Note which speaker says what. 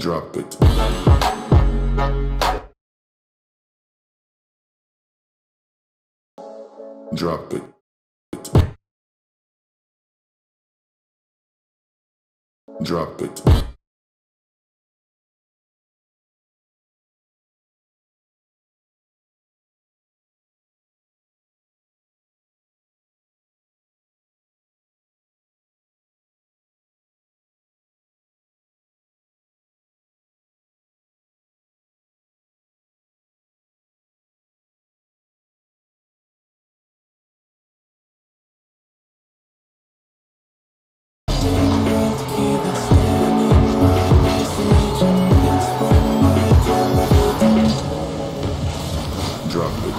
Speaker 1: Drop it. Drop it. Drop it. dropped it.